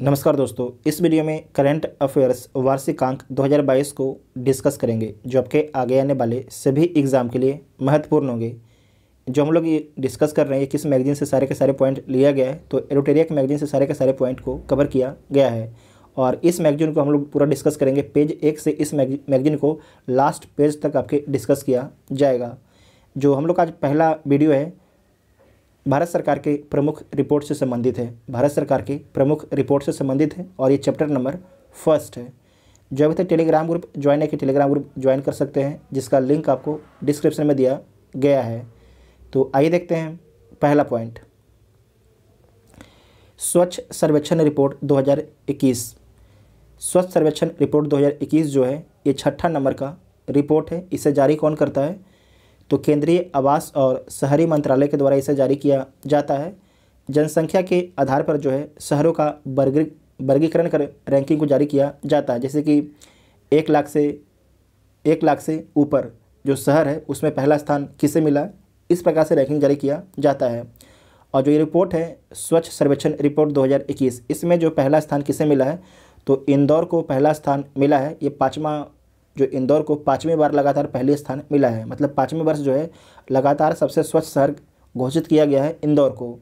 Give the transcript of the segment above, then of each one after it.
नमस्कार दोस्तों, इस वीडियो में करंट अफेयर्स वार्षिकांक 2022 को डिस्कस करेंगे, जो आपके आगे आने वाले सभी एग्ज़ाम के लिए महत्वपूर्ण होंगे। जो हम लोग ये डिस्कस कर रहे हैं किस मैगजीन से सारे के सारे पॉइंट लिया गया है तो एरोटेरिया मैगजीन से सारे के सारे पॉइंट को कवर किया गया है। और इस मैगजीन को हम लोग पूरा डिस्कस करेंगे पेज एक से इस मैगजीन को लास्ट पेज तक आपके डिस्कस किया जाएगा। जो हम लोग का आज पहला वीडियो है भारत सरकार के प्रमुख रिपोर्ट से संबंधित है। भारत सरकार के प्रमुख रिपोर्ट से संबंधित है और ये चैप्टर नंबर फ़र्स्ट है। जो अभी तक टेलीग्राम ग्रुप, ज्वाइन है कि टेलीग्राम ग्रुप ज्वाइन कर सकते हैं, जिसका लिंक आपको डिस्क्रिप्शन में दिया गया है। तो आइए देखते हैं पहला पॉइंट। स्वच्छ सर्वेक्षण रिपोर्ट 2021 स्वच्छ सर्वेक्षण रिपोर्ट 2021 जो है, ये छठा नंबर का रिपोर्ट है। इसे जारी कौन करता है? तो केंद्रीय आवास और शहरी मंत्रालय के द्वारा इसे जारी किया जाता है। जनसंख्या के आधार पर जो है, शहरों का वर्गी वर्गीकरण कर रैंकिंग को जारी किया जाता है। जैसे कि एक लाख से, एक लाख से ऊपर जो शहर है, उसमें पहला स्थान किसे मिला? इस प्रकार से रैंकिंग जारी किया जाता है। और जो ये रिपोर्ट है, स्वच्छ सर्वेक्षण रिपोर्ट 2021 इसमें जो पहला स्थान किसे मिला है तो इंदौर को पहला स्थान मिला है। ये पाँचवा जो इंदौर को पाँचवीं बार लगातार पहले स्थान मिला है। मतलब पाँचवें वर्ष जो है, लगातार सबसे स्वच्छ शहर घोषित किया गया है इंदौर को।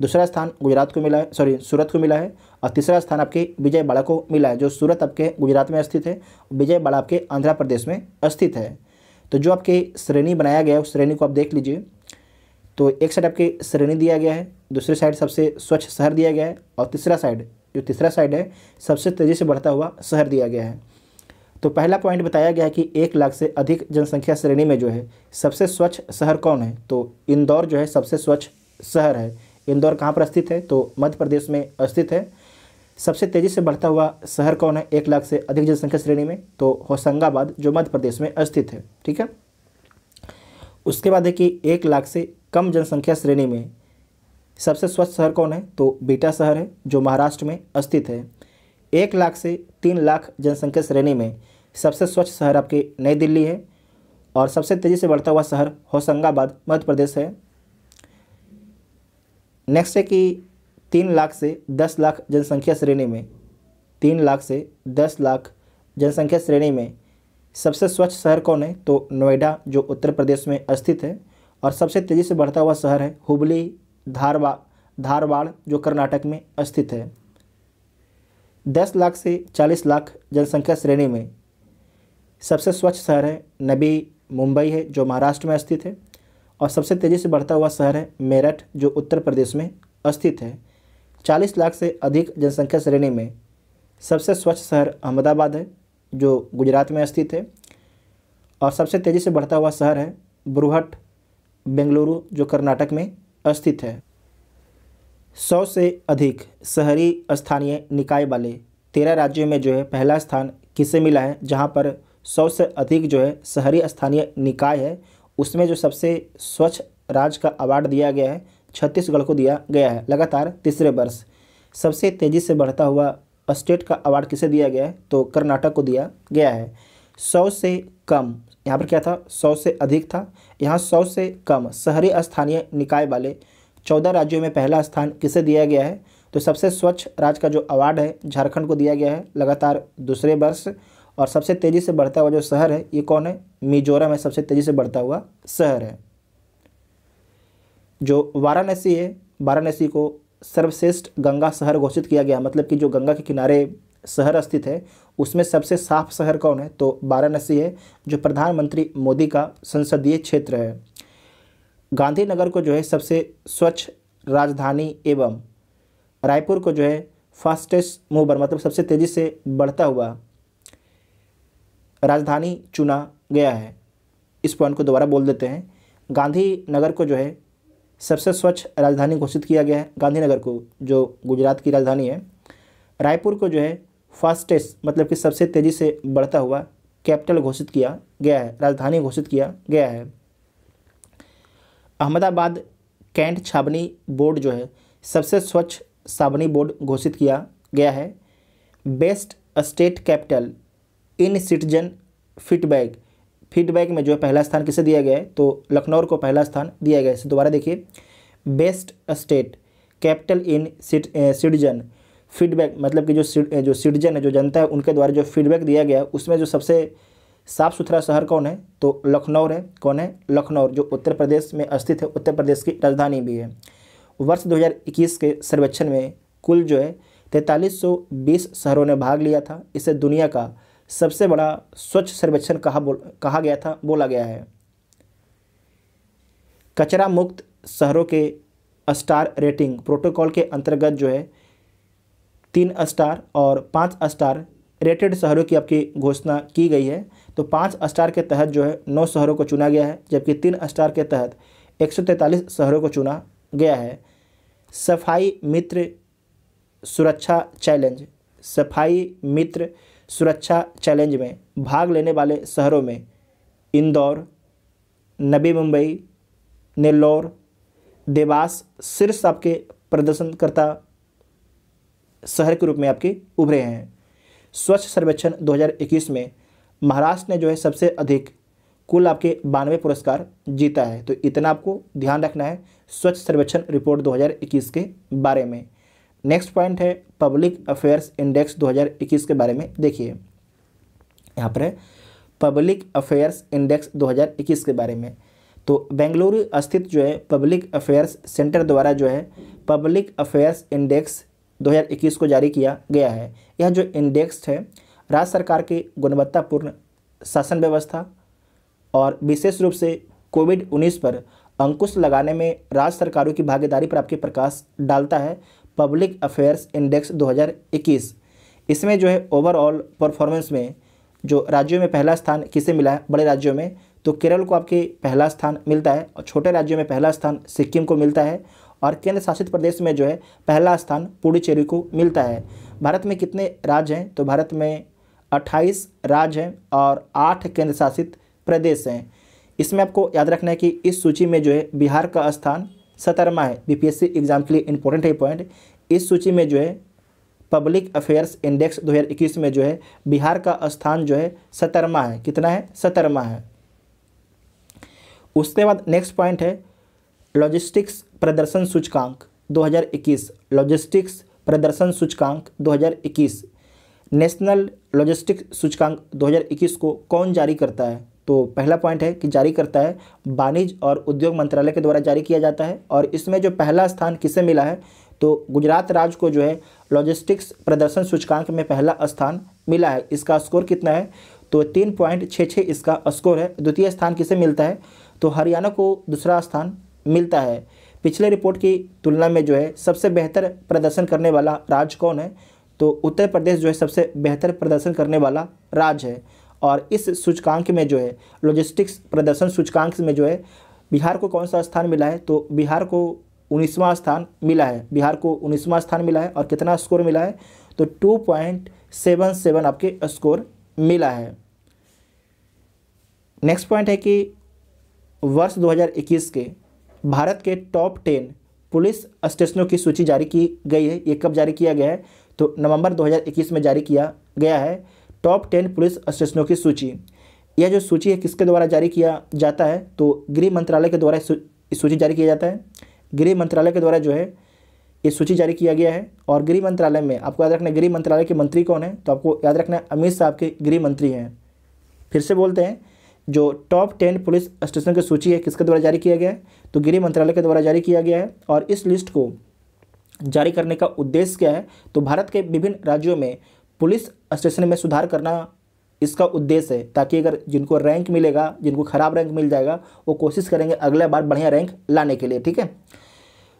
दूसरा स्थान गुजरात को मिला है सॉरी सूरत को मिला है और तीसरा स्थान आपके विजयवाड़ा को मिला है, जो सूरत आपके गुजरात में स्थित है विजयवाड़ा आपके आंध्र प्रदेश में स्थित है। तो जो आपके श्रेणी बनाया गया है, उस श्रेणी को आप देख लीजिए। तो एक साइड आपके श्रेणी दिया गया है, दूसरी साइड सबसे स्वच्छ शहर दिया गया है और तीसरा साइड जो तीसरा साइड है, सबसे तेज़ी से बढ़ता हुआ शहर दिया गया है। तो पहला पॉइंट बताया गया है कि एक लाख से अधिक जनसंख्या श्रेणी में जो है, सबसे स्वच्छ शहर कौन है? तो इंदौर जो है, सबसे स्वच्छ शहर है। इंदौर कहाँ पर स्थित है? तो मध्य प्रदेश में स्थित है। सबसे तेज़ी से बढ़ता हुआ शहर कौन है? एक लाख से अधिक जनसंख्या श्रेणी में तो होशंगाबाद जो मध्य प्रदेश में स्थित है, ठीक है? उसके बाद है कि एक लाख से कम जनसंख्या श्रेणी में सबसे स्वच्छ शहर कौन है? तो बीटा शहर है, जो महाराष्ट्र में स्थित है। एक लाख से तीन लाख जनसंख्या श्रेणी में सबसे स्वच्छ शहर आपके नई दिल्ली है और सबसे तेज़ी से बढ़ता हुआ शहर होशंगाबाद, मध्य प्रदेश है। नेक्स्ट है कि तीन लाख से दस लाख जनसंख्या श्रेणी में, तीन लाख से दस लाख जनसंख्या श्रेणी में सबसे स्वच्छ शहर कौन है? तो नोएडा, जो उत्तर प्रदेश में स्थित है और सबसे तेज़ी से बढ़ता हुआ शहर है हुबली, धारवा, धारवाड़, जो कर्नाटक में स्थित है। दस लाख से चालीस लाख जनसंख्या श्रेणी में सबसे स्वच्छ शहर है नबी मुंबई है, जो महाराष्ट्र में स्थित है। और सबसे तेज़ी से बढ़ता हुआ शहर है मेरठ, जो उत्तर प्रदेश में स्थित है। चालीस लाख से अधिक जनसंख्या श्रेणी में सबसे स्वच्छ शहर अहमदाबाद है, जो गुजरात में स्थित है। और सबसे तेज़ी से बढ़ता हुआ शहर है बुरुहट, बेंगलुरु, जो कर्नाटक में स्थित है। सौ से अधिक शहरी स्थानीय निकाय वाले तेरह राज्यों में जो है पहला स्थान किसे मिला है, जहाँ पर सौ से अधिक जो है शहरी स्थानीय निकाय है। उसमें जो सबसे स्वच्छ राज्य का अवार्ड दिया गया है, छत्तीसगढ़ को दिया गया है, लगातार तीसरे वर्ष। सबसे तेज़ी से बढ़ता हुआ स्टेट का अवार्ड किसे दिया गया है? तो कर्नाटक को दिया गया है। सौ से कम, यहाँ पर क्या था? सौ से अधिक था। यहाँ सौ से कम शहरी स्थानीय निकाय वाले चौदह राज्यों में पहला स्थान किसे दिया गया है? तो सबसे स्वच्छ राज्य का जो अवार्ड है, झारखंड को दिया गया है, लगातार दूसरे वर्ष। और सबसे तेज़ी से बढ़ता हुआ जो शहर है, ये कौन है? मिजोरम है सबसे तेज़ी से बढ़ता हुआ शहर है। जो वाराणसी है, वाराणसी को सर्वश्रेष्ठ गंगा शहर घोषित किया गया। मतलब कि जो गंगा के किनारे शहर स्थित है, उसमें सबसे साफ़ शहर कौन है? तो वाराणसी है, जो प्रधानमंत्री मोदी का संसदीय क्षेत्र है। गांधीनगर को जो है सबसे स्वच्छ राजधानी एवं रायपुर को जो है फास्टेस्ट मूवर मतलब सबसे तेज़ी से बढ़ता हुआ राजधानी चुना गया है। इस पॉइंट को दोबारा बोल देते हैं। गांधीनगर को जो है, सबसे स्वच्छ राजधानी घोषित किया गया है। गांधीनगर को, जो गुजरात की राजधानी है। रायपुर को जो है फास्टेस्ट मतलब कि सबसे तेज़ी से बढ़ता हुआ कैपिटल घोषित किया गया है। राजधानी घोषित किया गया है। अहमदाबाद कैंट छावनी बोर्ड जो है, सबसे स्वच्छ साबनी बोर्ड घोषित किया गया है। Best state capital in citizen feedback feedback में जो है पहला स्थान किसे दिया गया है? तो लखनऊ को पहला स्थान दिया गया है। दोबारा देखिए। Best state, capital in citizen feedback मतलब कि जो जो सिटीजन है, जो जनता है, उनके द्वारा जो फीडबैक दिया गया, उसमें जो सबसे साफ़ सुथरा शहर कौन है? तो लखनऊ है। कौन है? लखनऊ, जो उत्तर प्रदेश में स्थित है। उत्तर प्रदेश की राजधानी भी है। वर्ष 2021 के सर्वेक्षण में कुल जो है तैंतालीस शहरों ने भाग लिया था। इसे दुनिया का सबसे बड़ा स्वच्छ सर्वेक्षण कहा बोल, कहा गया था, बोला गया है। कचरा मुक्त शहरों के स्टार रेटिंग प्रोटोकॉल के अंतर्गत जो है, तीन स्टार और पाँच स्टार रेटेड शहरों की आपकी घोषणा की गई है। तो पाँच स्टार के तहत जो है, नौ शहरों को चुना गया है, जबकि तीन स्टार के तहत एक सौ तैंतालीस शहरों को चुना गया है। सफ़ाई मित्र सुरक्षा चैलेंज, सफ़ाई मित्र सुरक्षा चैलेंज में भाग लेने वाले शहरों में इंदौर, नवी मुंबई, नेल्लोर, देवास शीर्ष आपके प्रदर्शनकर्ता शहर के रूप में आपके उभरे हैं। स्वच्छ सर्वेक्षण 2021 में महाराष्ट्र ने जो है सबसे अधिक कुल आपके बानवे पुरस्कार जीता है। तो इतना आपको ध्यान रखना है स्वच्छ सर्वेक्षण रिपोर्ट 2021 के बारे में। नेक्स्ट पॉइंट है पब्लिक अफेयर्स इंडेक्स 2021 के बारे में देखिए। यहाँ पर है पब्लिक अफेयर्स इंडेक्स 2021 के बारे में। तो बेंगलुरु स्थित जो है पब्लिक अफेयर्स सेंटर द्वारा जो है पब्लिक अफेयर्स इंडेक्स 2021 को जारी किया गया है। यह जो इंडेक्स है, राज्य सरकार की गुणवत्तापूर्ण शासन व्यवस्था और विशेष रूप से कोविड उन्नीस पर अंकुश लगाने में राज्य सरकारों की भागीदारी पर आपके प्रकाश डालता है। पब्लिक अफेयर्स इंडेक्स 2021 इसमें जो है ओवरऑल परफॉर्मेंस में जो राज्यों में पहला स्थान किसे मिला है? बड़े राज्यों में। तो केरल को आपके पहला स्थान मिलता है और छोटे राज्यों में पहला स्थान सिक्किम को मिलता है और केंद्र शासित प्रदेश में जो है पहला स्थान पुडुचेरी को मिलता है। भारत में कितने राज्य हैं? तो भारत में 28 राज्य हैं और आठ केंद्र शासित प्रदेश हैं। इसमें आपको याद रखना है कि इस सूची में जो है बिहार का स्थान सतरमा है। बीपीएससी एग्ज़ाम के लिए इंपॉर्टेंट है पॉइंट इस सूची में जो है पब्लिक अफेयर्स इंडेक्स 2021 में जो है, बिहार का स्थान जो है सतरमा है। कितना है? सतरमा है। उसके बाद नेक्स्ट पॉइंट है लॉजिस्टिक्स प्रदर्शन सूचकांक 2021 लॉजिस्टिक्स प्रदर्शन सूचकांक 2021 नेशनल लॉजिस्टिक्स सूचकांक 2021 को कौन जारी करता है? तो पहला पॉइंट है कि जारी करता है, वाणिज्य और उद्योग मंत्रालय के द्वारा जारी किया जाता है और इसमें जो पहला स्थान किसे मिला है तो गुजरात राज्य को जो है लॉजिस्टिक्स प्रदर्शन सूचकांक में पहला स्थान मिला है। इसका स्कोर कितना है? तो तीन पॉइंट छः छः इसका स्कोर है। द्वितीय स्थान किसे मिलता है? तो हरियाणा को दूसरा स्थान मिलता है। पिछले रिपोर्ट की तुलना में जो है सबसे बेहतर प्रदर्शन करने वाला राज्य कौन है? तो उत्तर प्रदेश जो है सबसे बेहतर प्रदर्शन करने वाला राज्य है। और इस सूचकांक में जो है लॉजिस्टिक्स प्रदर्शन सूचकांक में जो है, बिहार को कौन सा स्थान मिला है? तो बिहार को उन्नीसवां स्थान मिला है। बिहार को उन्नीसवां स्थान मिला है और कितना स्कोर मिला है? तो टू पॉइंट सेवन सेवन आपके स्कोर मिला है। नेक्स्ट पॉइंट है कि वर्ष 2021 के भारत के टॉप टेन पुलिस स्टेशनों की सूची जारी की गई है। ये कब जारी किया गया है? तो नवंबर 2021 में जारी किया गया है। टॉप टेन पुलिस स्टेशनों की सूची। यह जो सूची है, किसके द्वारा जारी किया जाता है? तो गृह मंत्रालय के द्वारा इस सूची जारी किया जाता है। गृह मंत्रालय के द्वारा जो है, ये सूची जारी किया गया है। और गृह मंत्रालय में, आपको याद रखना गृह मंत्रालय के मंत्री कौन है? तो आपको याद रखना अमित शाह आपके गृह मंत्री हैं। फिर से बोलते हैं, जो टॉप टेन पुलिस स्टेशन की सूची है, किसके द्वारा जारी किया गया है? तो गृह मंत्रालय के द्वारा जारी किया गया है। और इस लिस्ट को जारी करने का उद्देश्य क्या है? तो भारत के विभिन्न राज्यों में पुलिस स्टेशन में सुधार करना इसका उद्देश्य है, ताकि अगर जिनको रैंक मिलेगा, जिनको खराब रैंक मिल जाएगा, वो कोशिश करेंगे अगले बार बढ़िया रैंक लाने के लिए, ठीक है?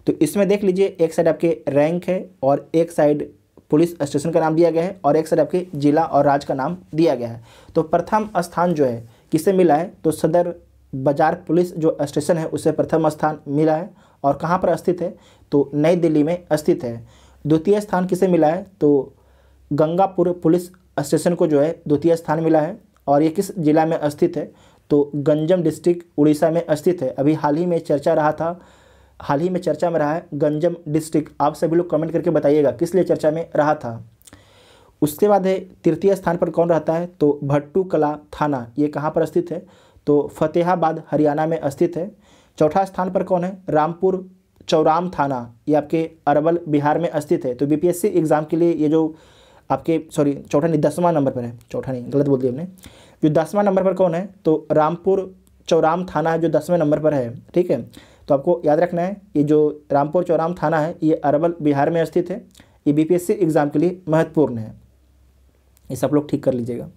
तो इसमें देख लीजिए, एक साइड आपके रैंक है और एक साइड पुलिस स्टेशन का नाम दिया गया है और एक साइड आपके जिला और राज्य का नाम दिया गया है। तो प्रथम स्थान जो है किसे मिला है? तो सदर बाज़ार पुलिस जो स्टेशन है उसे प्रथम स्थान मिला है। और कहाँ पर स्थित है? तो नई दिल्ली में स्थित है। द्वितीय स्थान किसे मिला है? तो गंगापुर पुलिस स्टेशन को जो है द्वितीय स्थान मिला है और ये किस जिला में स्थित है? तो गंजम डिस्ट्रिक्ट उड़ीसा में स्थित है। अभी हाल ही में चर्चा रहा था, हाल ही में चर्चा में रहा है गंजम डिस्ट्रिक्ट। आप सभी लोग कमेंट करके बताइएगा किस लिए चर्चा में रहा था। उसके बाद है तृतीय स्थान पर कौन रहता है? तो भट्टू कला थाना, ये कहाँ पर स्थित है? तो फतेहाबाद, हरियाणा में स्थित है। चौथा स्थान पर कौन है? रामपुर चौराम थाना, ये आपके अरवल बिहार में स्थित है। तो बीपीएससी एग्ज़ाम के लिए ये जो आपके सॉरी चौथा नहीं, दसवां नंबर पर है। चौथा नहीं, गलत बोल दिया हमने। जो दसवां नंबर पर कौन है? तो रामपुर चौराम थाना है, जो दसवें नंबर पर है, ठीक है? तो आपको याद रखना है, ये जो रामपुर चौराम थाना है, ये अरवल, बिहार में स्थित है। ये बीपीएससी एग्ज़ाम के लिए महत्वपूर्ण है। ये सब लोग ठीक कर लीजिएगा।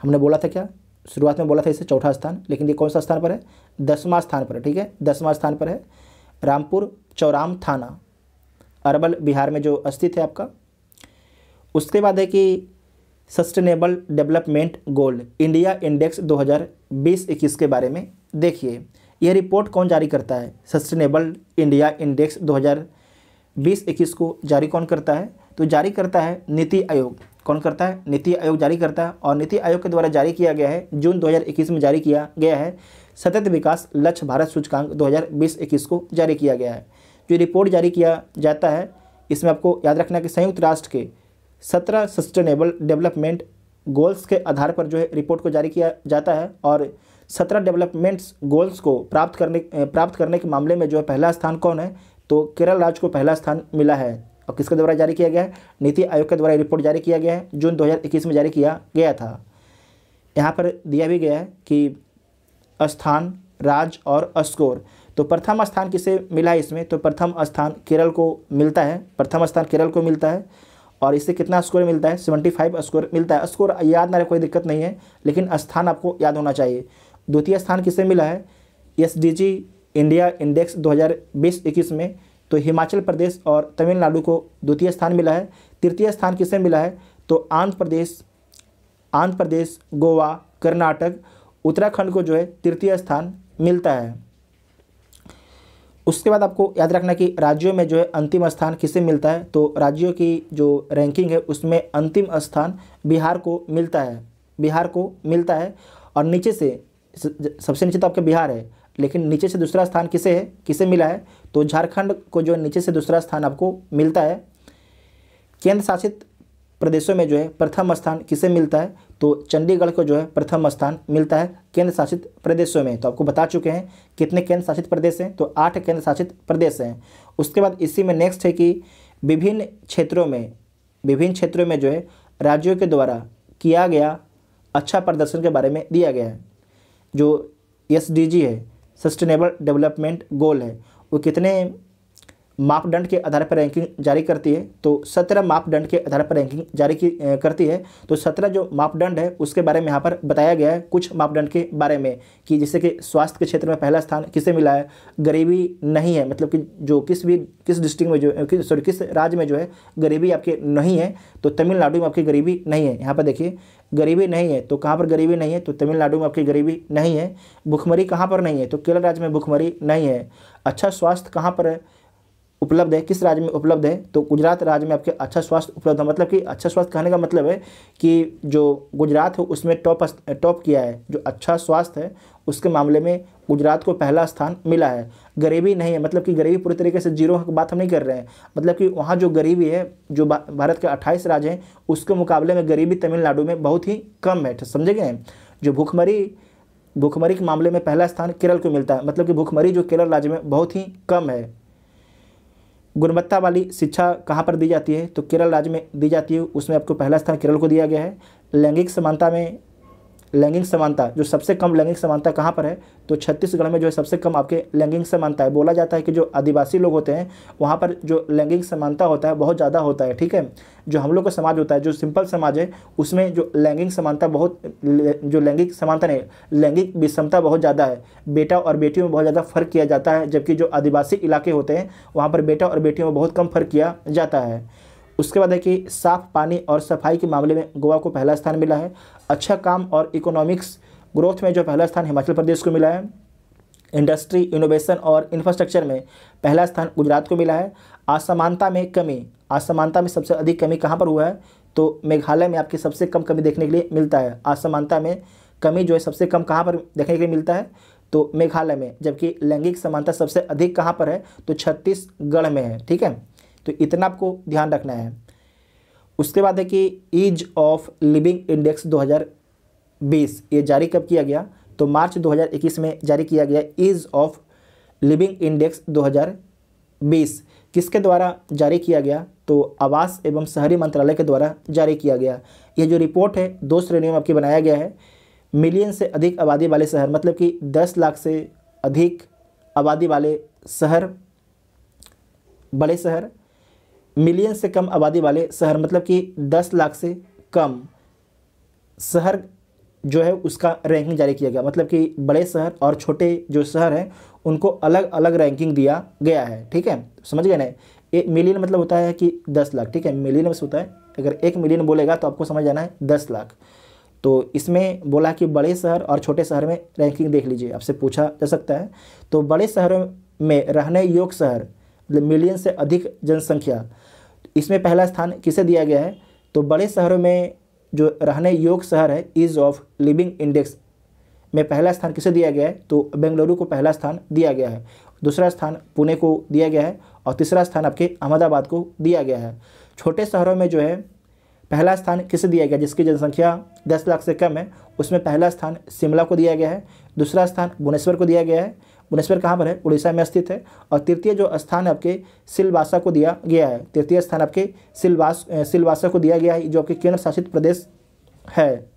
हमने बोला था क्या? शुरुआत में बोला था इसे चौथा स्थान, लेकिन ये कौन सा स्थान पर है? दसवां स्थान पर है, ठीक है? दसवां स्थान पर है रामपुर चौराम थाना अरबल बिहार में जो स्थित है आपका। उसके बाद है कि sustainable development goal India index 2020-21 के बारे में देखिए। यह रिपोर्ट कौन जारी करता है? सस्टेनेबल इंडिया इंडेक्स 2020-21 को जारी कौन करता है? तो जारी करता है नीति आयोग। कौन करता है? नीति आयोग जारी करता है और नीति आयोग के द्वारा जारी किया गया है, जून 2021 में जारी किया गया है। सतत विकास लक्ष्य भारत सूचकांक 2020-21 को जारी किया गया है। जो रिपोर्ट जारी किया जाता है, इसमें आपको याद रखना कि संयुक्त राष्ट्र के सत्रह सस्टेनेबल डेवलपमेंट गोल्स के आधार पर जो है रिपोर्ट को जारी किया जाता है और सत्रह डेवलपमेंट्स गोल्स को प्राप्त करने प्राप्त करने के मामले में जो है पहला स्थान कौन है? तो केरल राज्य को पहला स्थान मिला है। और किसके द्वारा जारी किया गया है? नीति आयोग के द्वारा रिपोर्ट जारी किया गया है। जून 2021 में जारी किया गया था। यहाँ पर दिया भी गया है कि स्थान राज और स्कोर। तो प्रथम स्थान किसे मिला है इसमें? तो प्रथम स्थान केरल को मिलता है। प्रथम स्थान केरल को मिलता है। और इससे कितना स्कोर मिलता है? सेवेंटी फाइव स्कोर मिलता है। स्कोर याद ना रहे, कोई दिक्कत नहीं है, लेकिन स्थान आपको याद होना चाहिए। द्वितीय स्थान किसे मिला है? एसडीजी इंडिया इंडेक्स 2020-21 में। तो हिमाचल प्रदेश और तमिलनाडु को द्वितीय स्थान मिला है। तृतीय स्थान किसे मिला है? तो आंध्र प्रदेश आंध्र प्रदेश, गोवा, कर्नाटक, उत्तराखंड को जो है तृतीय स्थान मिलता है। उसके बाद आपको याद रखना कि राज्यों में जो है अंतिम स्थान किसे मिलता है? तो राज्यों की जो रैंकिंग है, उसमें अंतिम स्थान बिहार को मिलता है। बिहार को मिलता है और नीचे से सबसे नीचे तो आपका बिहार है, लेकिन नीचे से दूसरा स्थान किसे है? किसे मिला है? तो झारखंड को जो नीचे से दूसरा स्थान आपको मिलता है। केंद्र शासित प्रदेशों में जो है प्रथम स्थान किसे मिलता है? तो चंडीगढ़ को जो है प्रथम स्थान मिलता है केंद्र शासित प्रदेशों में। तो आपको बता चुके हैं कितने केंद्र शासित प्रदेश हैं तो आठ केंद्र शासित प्रदेश हैं। उसके बाद इसी में नेक्स्ट है कि विभिन्न क्षेत्रों में, विभिन्न क्षेत्रों में जो है राज्यों के द्वारा किया गया अच्छा प्रदर्शन के बारे में दिया गया है। जो एसडीजी है सस्टेनेबल डेवलपमेंट गोल है, वो कितने मापदंड के आधार पर रैंकिंग जारी करती है तो सत्रह मापदंड के आधार पर रैंकिंग जारी की करती है। तो सत्रह जो मापदंड है, उसके बारे में यहाँ पर बताया गया है कुछ मापदंड के बारे में, कि जैसे कि स्वास्थ्य के क्षेत्र में पहला स्थान किसे मिला है? गरीबी नहीं है मतलब कि जो किस भी, किस डिस्ट्रिक्ट में जो सॉरी किस राज्य में जो है, गरीबी आपके नहीं है तो तमिलनाडु में आपकी गरीबी नहीं है। यहाँ पर देखिए, गरीबी नहीं है तो कहाँ पर गरीबी नहीं है? तो तमिलनाडु में आपकी गरीबी नहीं है। भुखमरी कहाँ पर नहीं है? तो केरल राज्य में भुखमरी नहीं है। अच्छा स्वास्थ्य कहाँ पर है? उपलब्ध है? किस राज्य में उपलब्ध है? तो गुजरात राज्य में आपके अच्छा स्वास्थ्य उपलब्ध है। मतलब कि अच्छा स्वास्थ्य कहने का मतलब है कि जो गुजरात है, उसमें टॉप टॉप किया है। जो अच्छा स्वास्थ्य है, उसके मामले में गुजरात को पहला स्थान मिला है। गरीबी नहीं है। मतलब कि गरीबी पूरी तरीके से ज़ीरो की बात हम नहीं कर रहे हैं। मतलब कि वहाँ जो गरीबी है, जो भारत के अट्ठाईस राज्य हैं, उसके मुकाबले में गरीबी तमिलनाडु में बहुत ही कम है। समझे गए जो भूखमरी भूखमरी के मामले में पहला स्थान केरल को मिलता है। मतलब कि भूखमरी जो केरल राज्य में बहुत ही कम है। गुणवत्ता वाली शिक्षा कहाँ पर दी जाती है? तो केरल राज्य में दी जाती है। उसमें आपको पहला स्थान केरल को दिया गया है। लैंगिक समानता में लैंगिक समानता, जो सबसे कम लैंगिक समानता कहाँ पर है? तो छत्तीसगढ़ में जो है सबसे कम आपके लैंगिक समानता है। बोला जाता है कि जो आदिवासी लोग होते हैं, वहाँ पर जो लैंगिक समानता होता है, बहुत ज़्यादा होता है, ठीक है? जो हम लोग का समाज होता है, जो सिंपल समाज है, उसमें जो लैंगिक समानता बहुत, जो लैंगिक समानता नहीं, लैंगिक विषमता बहुत ज़्यादा है। बेटा और बेटियों में बहुत ज़्यादा फ़र्क किया जाता है, जबकि जो आदिवासी इलाके होते हैं, वहाँ पर बेटा और बेटियों में बहुत कम फ़र्क किया जाता है। उसके बाद है कि साफ़ पानी और सफ़ाई के मामले में गोवा को पहला स्थान मिला है। अच्छा काम और इकोनॉमिक्स ग्रोथ में जो पहला स्थान हिमाचल प्रदेश को मिला है। इंडस्ट्री इनोवेशन और इंफ्रास्ट्रक्चर में पहला स्थान गुजरात को मिला है। असमानता में कमी, असमानता में सबसे अधिक कमी कहाँ पर हुआ है? तो मेघालय में आपकी सबसे कम कमी देखने के लिए मिलता है। असमानता में कमी जो है सबसे कम कहाँ पर देखने के लिए मिलता है? तो मेघालय में, जबकि लैंगिक समानता सबसे अधिक कहाँ पर है? तो छत्तीसगढ़ में है, ठीक है? तो इतना आपको ध्यान रखना है। उसके बाद है कि ईज ऑफ़ लिविंग इंडेक्स 2020 ये जारी कब किया गया? तो मार्च 2021 में जारी किया गया ईज ऑफ़ लिविंग इंडेक्स बीस। किसके द्वारा जारी किया गया? तो आवास एवं शहरी मंत्रालय के द्वारा जारी किया गया। ये जो रिपोर्ट है, दो श्रेणियों में आपकी बनाया गया है। मिलियन से अधिक आबादी वाले शहर मतलब कि दस लाख से अधिक आबादी वाले शहर, बड़े शहर मिलियन से कम आबादी वाले शहर मतलब कि दस लाख से कम शहर जो है उसका रैंकिंग जारी किया गया। मतलब कि बड़े शहर और छोटे जो शहर हैं, उनको अलग अलग रैंकिंग दिया गया है। ठीक है? समझ गए ना? एक मिलियन मतलब होता है कि दस लाख। ठीक है? मिलियन में होता है, अगर एक मिलियन बोलेगा तो आपको समझ जाना है दस लाख। तो इसमें बोला कि बड़े शहर और छोटे शहर में रैंकिंग देख लीजिए। आपसे पूछा जा सकता है। तो बड़े शहरों में रहने योग्य शहर मतलब मिलियन से अधिक जनसंख्या इसमें पहला स्थान किसे दिया गया है? तो बड़े शहरों में जो रहने योग्य शहर है ईज ऑफ़ लिविंग इंडेक्स में पहला स्थान किसे दिया गया है? तो बेंगलुरु को पहला स्थान दिया गया है। दूसरा स्थान पुणे को दिया गया है और तीसरा स्थान आपके अहमदाबाद को दिया गया है। छोटे शहरों में जो है, पहला स्थान किसे दिया गया? जिसकी जनसंख्या दस लाख से कम है, उसमें पहला स्थान शिमला को दिया गया है। दूसरा स्थान भुवनेश्वर को दिया गया है। भुवनेश्वर कहाँ पर है? उड़ीसा में स्थित है। और तृतीय जो स्थान आपके सिलवासा को दिया गया है। तृतीय स्थान आपके सिलवास सिलवासा को दिया गया है, जो आपके केंद्र शासित प्रदेश है।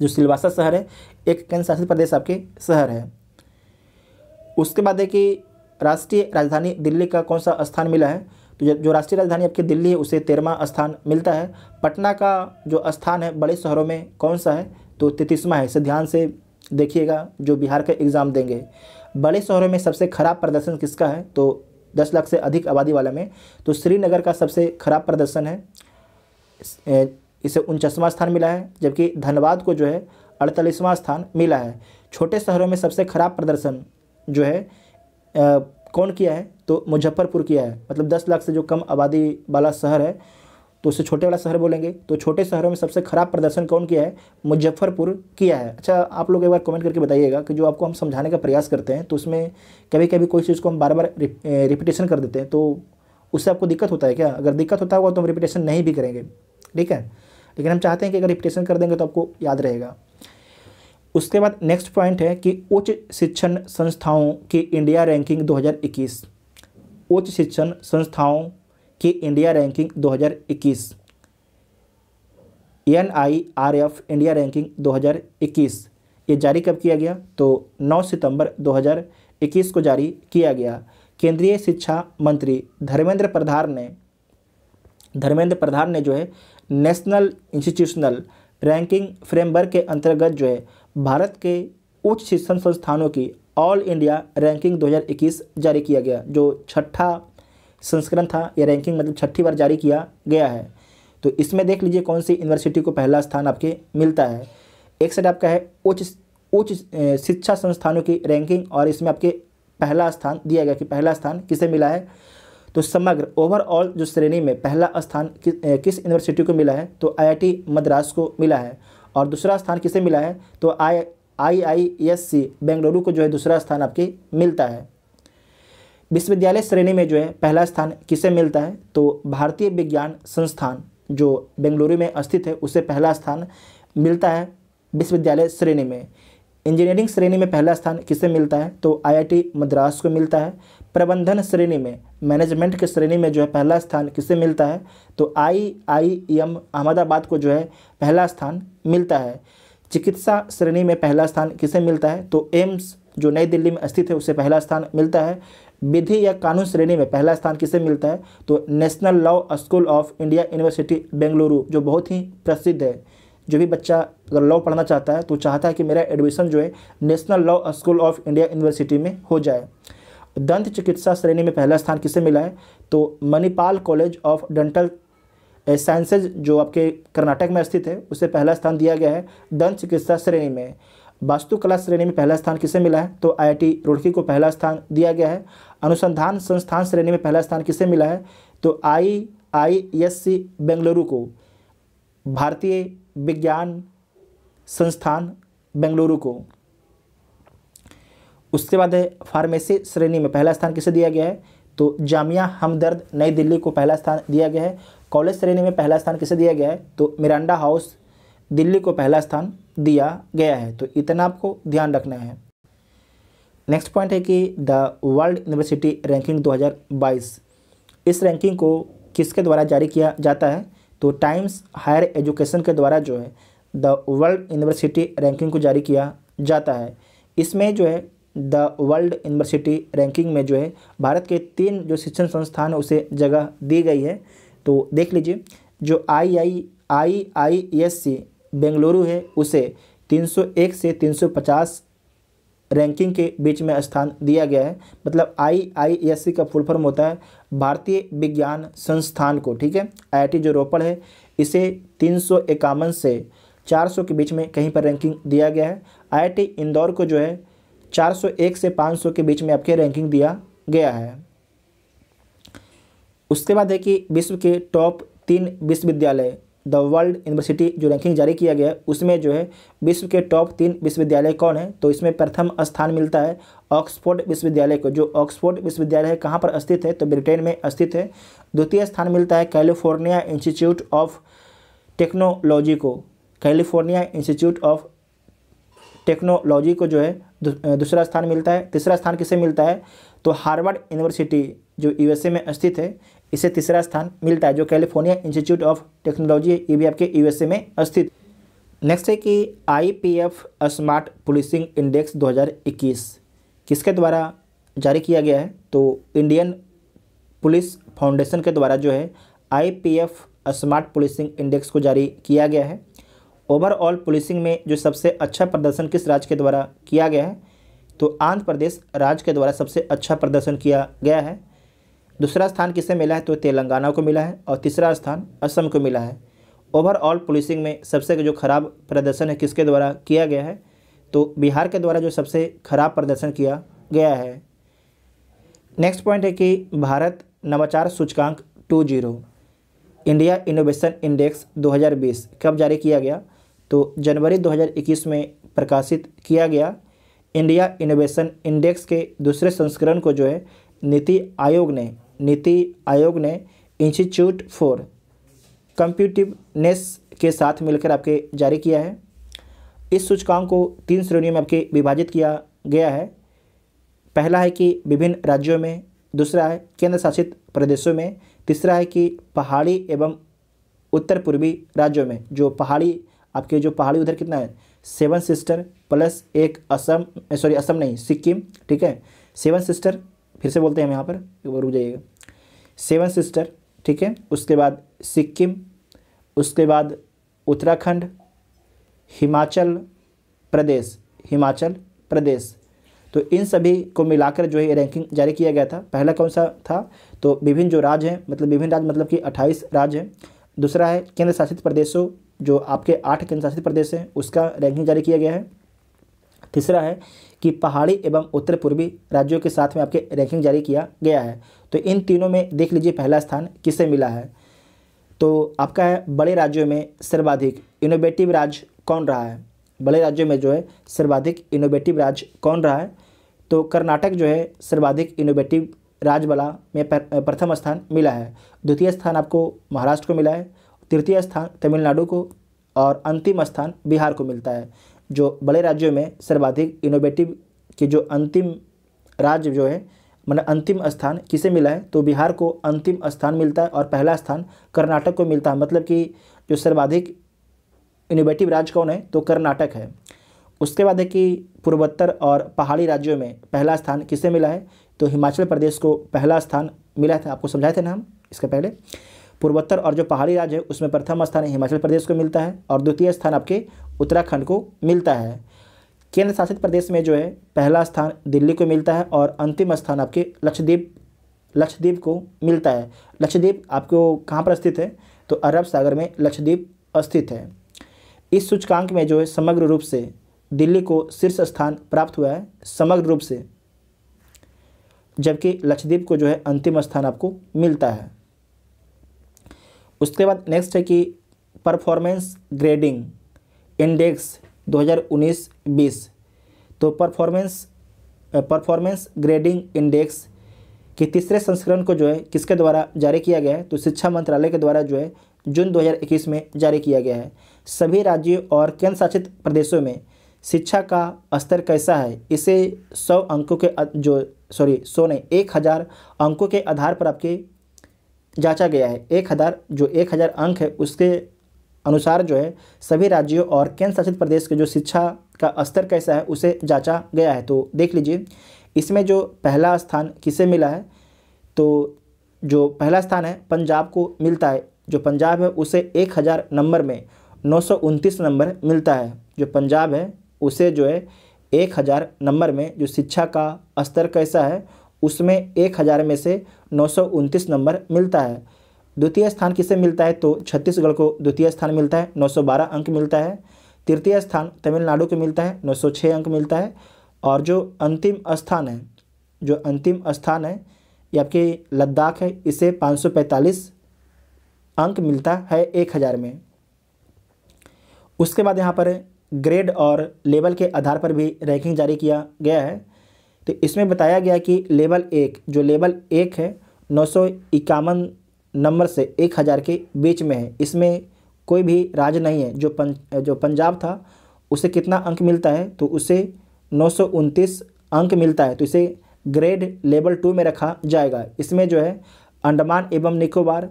जो सिलवासा शहर है, एक केंद्र शासित प्रदेश आपके शहर है। उसके बाद है कि राष्ट्रीय राजधानी दिल्ली का कौन सा स्थान मिला है? तो जो राष्ट्रीय राजधानी आपकी दिल्ली है, उसे तेरहवा स्थान मिलता है। पटना का जो स्थान है, बड़े शहरों में कौन सा है? तो तैतीसवां है। इसे ध्यान से देखिएगा, जो बिहार का एग्ज़ाम देंगे। बड़े शहरों में सबसे खराब प्रदर्शन किसका है? तो दस लाख से अधिक आबादी वाले में। तो श्रीनगर का सबसे खराब प्रदर्शन है। इसे उनचासवां स्थान मिला है जबकि धनबाद को जो है अड़तालीसवां स्थान मिला है। छोटे शहरों में सबसे खराब प्रदर्शन जो है आ, कौन किया है? तो मुजफ्फरपुर किया है। मतलब दस लाख से जो कम आबादी वाला शहर है तो उससे छोटे वाला शहर बोलेंगे। तो छोटे शहरों में सबसे खराब प्रदर्शन कौन किया है? मुजफ्फरपुर किया है। अच्छा आप लोग एक बार कमेंट करके बताइएगा कि जो आपको हम समझाने का प्रयास करते हैं तो उसमें कभी कभी कोई चीज़ को हम बार बार रिपीटेशन कर देते हैं तो उससे आपको दिक्कत होता है क्या? अगर दिक्कत होता होगा तो हम रिपीटेशन नहीं भी करेंगे। ठीक है? लेकिन हम चाहते हैं कि अगर रिपीटेशन कर देंगे तो आपको याद रहेगा। उसके बाद नेक्स्ट पॉइंट है कि उच्च शिक्षण संस्थाओं की इंडिया रैंकिंग 2021 उच्च शिक्षण संस्थाओं की India ranking 2021 N I R F India ranking 2021 ये जारी कब किया गया? तो 9 सितंबर 2021 को जारी किया गया। केंद्रीय शिक्षा मंत्री धर्मेंद्र प्रधान ने, धर्मेंद्र प्रधान ने जो है, नेशनल इंस्टीट्यूशनल रैंकिंग फ्रेमवर्क के अंतर्गत जो है, भारत के उच्च शिक्षण संस्थानों की ऑल इंडिया रैंकिंग 2021 जारी किया गया, जो छठा संस्करण था यह रैंकिंग मतलब छठी बार जारी किया गया है। तो इसमें देख लीजिए कौन सी यूनिवर्सिटी को पहला स्थान आपके मिलता है। एक साइड आपका है उच्च उच्च शिक्षा संस्थानों की रैंकिंग और इसमें आपके पहला स्थान दिया गया कि पहला स्थान किसे मिला है? तो समग्र ओवरऑल जो श्रेणी में पहला स्थान कि, किस यूनिवर्सिटी को मिला है? तो आईआईटी मद्रास को मिला है। और दूसरा स्थान किसे मिला है? तो आई आई आई एस सी बेंगलुरु को जो है दूसरा स्थान आपके मिलता है। विश्वविद्यालय श्रेणी में जो है, पहला स्थान किसे मिलता है? तो भारतीय विज्ञान संस्थान जो बेंगलुरु में स्थित है, उसे पहला स्थान मिलता है विश्वविद्यालय श्रेणी में। इंजीनियरिंग श्रेणी में पहला स्थान किसे मिलता है? तो आईआईटी मद्रास को मिलता है। प्रबंधन श्रेणी में, मैनेजमेंट के श्रेणी में जो है, पहला स्थान किसे मिलता है? तो आई आई एम अहमदाबाद को जो है, पहला स्थान मिलता है। चिकित्सा श्रेणी में पहला स्थान किसे मिलता है? तो एम्स जो नई दिल्ली में स्थित है, उसे पहला स्थान मिलता है। विधि या कानून श्रेणी में पहला स्थान किसे मिलता है? तो national law school of India university Bengaluru, जो बहुत ही प्रसिद्ध है। जो भी बच्चा अगर लॉ पढ़ना चाहता है तो चाहता है कि मेरा एडमिशन जो है, national law school of India university में हो जाए। दंत चिकित्सा श्रेणी में पहला स्थान किसे मिला है? तो Manipal college of dental sciences, जो आपके कर्नाटक में स्थित है, उसे पहला स्थान दिया गया है दंत चिकित्सा श्रेणी में। वास्तुकला श्रेणी में पहला स्थान किसे मिला है? तो आईआईटी रुड़की को पहला स्थान दिया गया है। अनुसंधान संस्थान श्रेणी में पहला स्थान किसे मिला है? तो आई आई एस सी बेंगलुरु को। भारतीय विज्ञान संस्थान बेंगलुरु को। उसके बाद है, फार्मेसी श्रेणी में पहला स्थान किसे दिया गया है? तो जामिया हमदर्द नई दिल्ली को पहला स्थान दिया गया है। कॉलेज श्रेणी में पहला स्थान किसे दिया गया है? तो मिरांडा हाउस दिल्ली को पहला स्थान दिया गया है तो इतना आपको ध्यान रखना है। नेक्स्ट पॉइंट है कि द वर्ल्ड यूनिवर्सिटी रैंकिंग 2022 इस रैंकिंग को किसके द्वारा जारी किया जाता है? तो टाइम्स हायर एजुकेशन के द्वारा जो है द वर्ल्ड यूनिवर्सिटी रैंकिंग को जारी किया जाता है। इसमें जो है द वर्ल्ड यूनिवर्सिटी रैंकिंग में जो है, भारत के तीन जो शिक्षण संस्थान उसे जगह दी गई है। तो देख लीजिए, जो आई आई आई आई एस सी बेंगलुरु है, उसे 301 से 350 रैंकिंग के बीच में स्थान दिया गया है। मतलब आई आई एस सी का फुल फॉर्म होता है भारतीय विज्ञान संस्थान को, ठीक है? आईआईटी जो रोपड़ है, इसे तीन सौ इक्यावन से चार सौ के बीच में कहीं पर रैंकिंग दिया गया है। आईआईटी इंदौर को जो है, चार सौ एक से पाँच सौ के बीच में आपके रैंकिंग दिया गया है। उसके बाद है कि विश्व के टॉप तीन विश्वविद्यालय द वर्ल्ड यूनिवर्सिटी जो रैंकिंग जारी किया गया उसमें जो है विश्व के टॉप तीन विश्वविद्यालय कौन है? तो इसमें प्रथम स्थान मिलता है ऑक्सफोर्ड विश्वविद्यालय को। जो ऑक्सफोर्ड विश्वविद्यालय है, कहाँ पर स्थित है? तो ब्रिटेन में स्थित है। द्वितीय स्थान मिलता है कैलिफ़ोर्निया इंस्टीट्यूट ऑफ़ टेक्नोलॉजी को। कैलिफ़ोर्निया इंस्टीट्यूट ऑफ़ टेक्नोलॉजी को जो है दूसरा स्थान मिलता है। तीसरा स्थान किसे मिलता है? तो हार्वर्ड यूनिवर्सिटी जो यूएसए में स्थित है इसे तीसरा स्थान मिलता है, जो कैलिफ़ोर्निया इंस्टीट्यूट ऑफ़ टेक्नोलॉजी ये भी आपके यूएसए में स्थित। नेक्स्ट है कि आईपीएफ स्मार्ट पुलिसिंग इंडेक्स 2021 किसके द्वारा जारी किया गया है? तो इंडियन पुलिस फाउंडेशन के द्वारा जो है आईपीएफ स्मार्ट पुलिसिंग इंडेक्स को जारी किया गया है। ओवरऑल पुलिसिंग में जो सबसे अच्छा प्रदर्शन किस राज्य के द्वारा किया गया है? तो आंध्र प्रदेश राज्य के द्वारा सबसे अच्छा प्रदर्शन किया गया है। दूसरा स्थान किसे मिला है? तो तेलंगाना को मिला है और तीसरा स्थान असम को मिला है। ओवरऑल पुलिसिंग में सबसे जो खराब प्रदर्शन है, किसके द्वारा किया गया है? तो बिहार के द्वारा जो सबसे खराब प्रदर्शन किया गया है। नेक्स्ट पॉइंट है कि भारत नवाचार सूचकांक two zero. India innovation index 2020 कब जारी किया गया? तो जनवरी 2021 में प्रकाशित किया गया। इंडिया इनोवेशन इंडेक्स के दूसरे संस्करण को जो है, नीति आयोग ने नीति आयोग ने इंस्टीट्यूट फॉर कंप्यूटिवनेस के साथ मिलकर आपके जारी किया है। इस सूचकांक को तीन श्रेणियों में आपके विभाजित किया गया है। पहला है कि विभिन्न राज्यों में, दूसरा है केंद्र शासित प्रदेशों में, तीसरा है कि पहाड़ी एवं उत्तर पूर्वी राज्यों में। जो पहाड़ी, आपके जो पहाड़ी उधर कितना है? सेवन सिस्टर प्लस एक असम, सॉरी असम नहीं, सिक्किम, ठीक है? सेवन सिस्टर फिर से बोलते हैं हम यहाँ पर, एक बार रुक जाइएगा। सेवन सिस्टर, ठीक है? उसके बाद सिक्किम, उसके बाद उत्तराखंड, हिमाचल प्रदेश हिमाचल प्रदेश। तो इन सभी को मिलाकर जो है रैंकिंग जारी किया गया था। पहला कौन सा था? तो विभिन्न जो राज्य हैं मतलब विभिन्न राज्य मतलब कि अट्ठाईस राज्य हैं। दूसरा है केंद्र शासित प्रदेशों, जो आपके आठ केंद्र शासित प्रदेश हैं, उसका रैंकिंग जारी किया गया है। तीसरा है कि पहाड़ी एवं उत्तर पूर्वी राज्यों के साथ में आपके रैंकिंग जारी किया गया है। तो इन तीनों में देख लीजिए पहला स्थान किसे मिला है? तो आपका है बड़े राज्यों में सर्वाधिक इनोवेटिव राज्य कौन रहा है? बड़े राज्यों में जो है सर्वाधिक इनोवेटिव राज्य कौन रहा है? तो कर्नाटक जो है सर्वाधिक इनोवेटिव राज्य वाला में प्रथम स्थान मिला है। द्वितीय स्थान आपको महाराष्ट्र को मिला है। तृतीय स्थान तमिलनाडु को और अंतिम स्थान बिहार को मिलता है। जो बड़े राज्यों में सर्वाधिक इनोवेटिव के जो अंतिम राज्य जो है मतलब अंतिम स्थान किसे मिला है? तो बिहार को अंतिम स्थान मिलता है और पहला स्थान कर्नाटक को मिलता है। मतलब कि जो सर्वाधिक इनोवेटिव राज्य कौन है? तो कर्नाटक है। उसके बाद है कि पूर्वोत्तर और पहाड़ी राज्यों में पहला स्थान किसे मिला है? तो हिमाचल प्रदेश को पहला स्थान मिला था। आपको समझाए थे ना हम इसके पहले? पूर्वोत्तर और जो पहाड़ी राज्य है, उसमें प्रथम स्थान हिमाचल प्रदेश को मिलता है और द्वितीय स्थान आपके उत्तराखंड को मिलता है। केंद्र शासित प्रदेश में जो है, पहला स्थान दिल्ली को मिलता है और अंतिम स्थान आपके लक्षद्वीप लक्षद्वीप को मिलता है। लक्षद्वीप आपको कहाँ पर स्थित है? तो अरब सागर में लक्षद्वीप स्थित है। इस सूचकांक में जो है, समग्र रूप से दिल्ली को शीर्ष स्थान प्राप्त हुआ है, समग्र रूप से। जबकि लक्षद्वीप को जो है, अंतिम स्थान आपको मिलता है। उसके बाद नेक्स्ट है कि परफॉर्मेंस ग्रेडिंग इंडेक्स 2019-20 तो परफॉर्मेंस परफॉर्मेंस ग्रेडिंग इंडेक्स के तीसरे संस्करण को जो है किसके द्वारा जारी किया गया है? तो शिक्षा मंत्रालय के द्वारा जो है जून 2021 में जारी किया गया है। सभी राज्यों और केंद्र शासित प्रदेशों में शिक्षा का स्तर कैसा है? इसे सौ अंकों के जो सॉरी सौ नहीं, एक हज़ार अंकों के आधार पर आपके जांचा गया है। एक हज़ार, जो एक हज़ार अंक है, उसके अनुसार जो है, सभी राज्यों और केंद्र शासित प्रदेश के जो शिक्षा का स्तर कैसा है, उसे जांचा गया है। तो देख लीजिए, इसमें जो पहला स्थान किसे मिला है तो जो पहला स्थान है, पंजाब को मिलता है। जो पंजाब है, उसे एक हज़ार नंबर में नौ सौ उनतीस नंबर मिलता है। जो पंजाब है, उसे जो है, एक हज़ार नंबर में जो शिक्षा का स्तर कैसा है, उसमें एक हज़ार में से नौ सौ उनतीस नंबर मिलता है। द्वितीय स्थान किसे मिलता है? तो छत्तीसगढ़ को द्वितीय स्थान मिलता है, नौ सौ बारह अंक मिलता है। तृतीय स्थान तमिलनाडु को मिलता है, नौ सौ छः अंक मिलता है। और जो अंतिम स्थान है, जो अंतिम स्थान है, ये आपके लद्दाख है, इसे पाँच सौ पैंतालीस अंक मिलता है एक हज़ार में। उसके बाद यहाँ पर ग्रेड और लेवल के आधार पर भी रैंकिंग जारी किया गया है। तो इसमें बताया गया कि लेवल एक जो लेवल एक है नौ सौ इक्यावन नंबर से एक हज़ार के बीच में है। इसमें कोई भी राज्य नहीं है। जो पं, जो पंजाब था उसे कितना अंक मिलता है? तो उसे नौ सौ उनतीस अंक मिलता है। तो इसे ग्रेड लेवल टू में रखा जाएगा। इसमें जो है अंडमान एवं निकोबार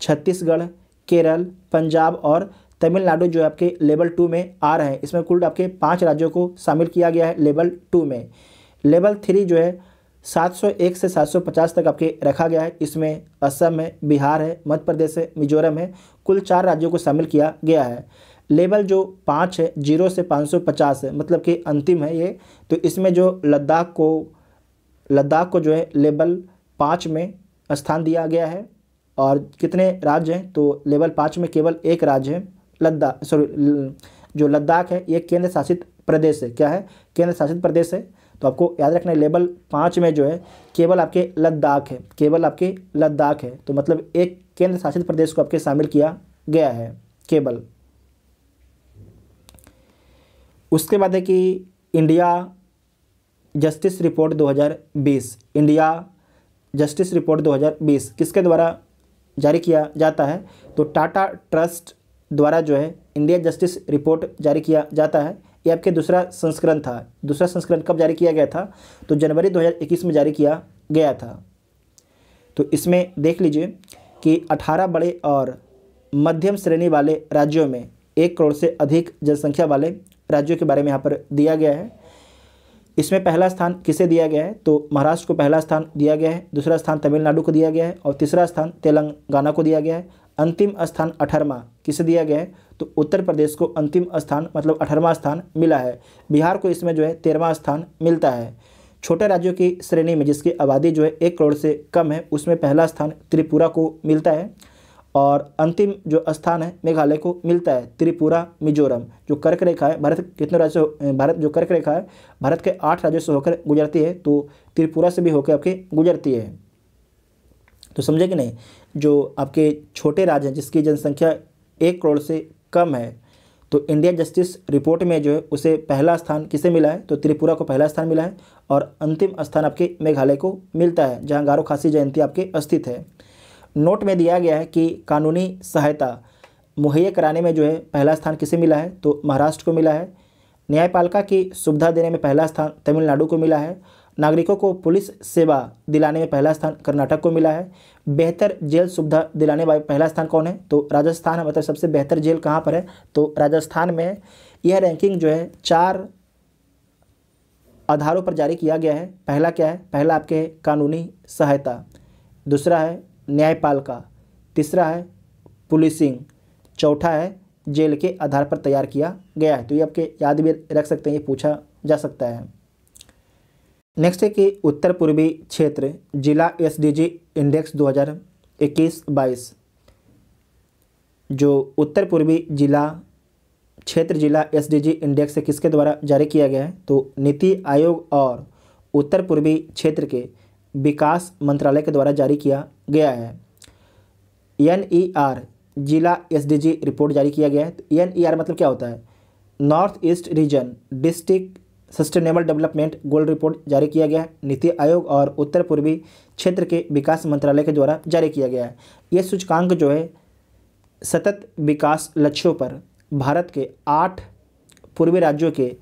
छत्तीसगढ़ केरल पंजाब और तमिलनाडु जो है आपके लेवल टू में आ रहे हैं। इसमें कुल आपके पाँच राज्यों को शामिल किया गया है लेवल टू में। लेवल थ्री जो है 701 से 750 तक आपके रखा गया है। इसमें असम है, बिहार है, मध्य प्रदेश है, मिजोरम है, कुल चार राज्यों को शामिल किया गया है। लेवल जो पाँच है, ज़ीरो से 550 है मतलब कि अंतिम है ये। तो इसमें जो लद्दाख को लद्दाख को जो है, लेवल पाँच में स्थान दिया गया है। और कितने राज्य हैं तो लेवल पाँच में केवल एक राज्य है लद्दाख सॉरी जो लद्दाख है, ये केंद्र शासित प्रदेश है। क्या है? केंद्र शासित प्रदेश है। तो आपको याद रखना है लेवल पाँच में जो है, केवल आपके लद्दाख है, केवल आपके लद्दाख है। तो मतलब एक केंद्र शासित प्रदेश को आपके शामिल किया गया है केवल उसके बाद है कि India justice report 2020 India justice report 2020 किसके द्वारा जारी किया जाता है? तो टाटा ट्रस्ट द्वारा जो है, इंडिया जस्टिस रिपोर्ट जारी किया जाता है। ये आपके दूसरा संस्करण था। दूसरा संस्करण कब जारी किया गया था? तो जनवरी 2021 में जारी किया गया था। तो इसमें देख लीजिए कि 18 बड़े और मध्यम श्रेणी वाले राज्यों में एक करोड़ से अधिक जनसंख्या वाले राज्यों के बारे में यहाँ पर दिया गया है। इसमें पहला स्थान किसे दिया गया है? तो महाराष्ट्र को पहला स्थान दिया गया है, दूसरा स्थान तमिलनाडु को दिया गया है और तीसरा स्थान तेलंगाना को दिया गया है। अंतिम स्थान अठारवा किसे दिया गया है? तो उत्तर प्रदेश को अंतिम स्थान मतलब अठारहवा स्थान मिला है। बिहार को इसमें जो है तेरहवा स्थान मिलता है। छोटे राज्यों की श्रेणी में जिसकी आबादी जो है एक करोड़ से कम है, उसमें पहला स्थान त्रिपुरा को मिलता है और अंतिम जो स्थान है मेघालय को मिलता है, त्रिपुरा, मिजोरम। जो कर्क रेखा है, भारत कितने राज्य भारत जो कर्क रेखा है, भारत के आठ राज्यों से होकर गुजरती है तो त्रिपुरा से भी होकर आपके गुजरती है। तो समझे कि नहीं? जो आपके छोटे राज्य हैं, जिसकी जनसंख्या एक करोड़ से कम है। तो इंडिया जस्टिस रिपोर्ट में जो है, उसे पहला स्थान किसे मिला है? तो त्रिपुरा को पहला स्थान मिला है और अंतिम स्थान आपके मेघालय को मिलता है, जहाँ गारो खासी जयंती आपके स्थित है। नोट में दिया गया है कि कानूनी सहायता मुहैया कराने में जो है, पहला स्थान किसे मिला है? तो महाराष्ट्र को मिला है। न्यायपालिका की सुविधा देने में पहला स्थान तमिलनाडु को मिला है नागरिकों को पुलिस सेवा दिलाने में पहला स्थान कर्नाटक को मिला है। बेहतर जेल सुविधा दिलाने वाले पहला स्थान कौन है? तो राजस्थान है मतलब सबसे बेहतर जेल कहाँ पर है? तो राजस्थान में यह रैंकिंग जो है, चार आधारों पर जारी किया गया है। पहला क्या है? पहला आपके कानूनी सहायता। दूसरा है न्यायपालिका। तीसरा है पुलिसिंग। चौथा है जेल के आधार पर तैयार किया गया है। तो ये आपके याद भी रख सकते हैं, ये पूछा जा सकता है। नेक्स्ट है कि उत्तर पूर्वी क्षेत्र, जिला एसडीजी इंडेक्स 2021-22 जो उत्तर पूर्वी जिला, क्षेत्र जिला एसडीजी इंडेक्स है किसके द्वारा जारी किया गया है? तो नीति आयोग और उत्तर पूर्वी क्षेत्र के विकास मंत्रालय के द्वारा जारी किया गया है। एन ई आर जिला एसडीजी रिपोर्ट जारी किया गया है। तो एन ई आर मतलब क्या होता है? North east region, district sustainable development gold report जारी किया गया है। नीति आयोग और उत्तर पूर्वी क्षेत्र के विकास मंत्रालय के द्वारा जारी किया गया है। ये सूचकांक जो है, सतत विकास लक्ष्यों पर भारत के आठ पूर्वी राज्यों के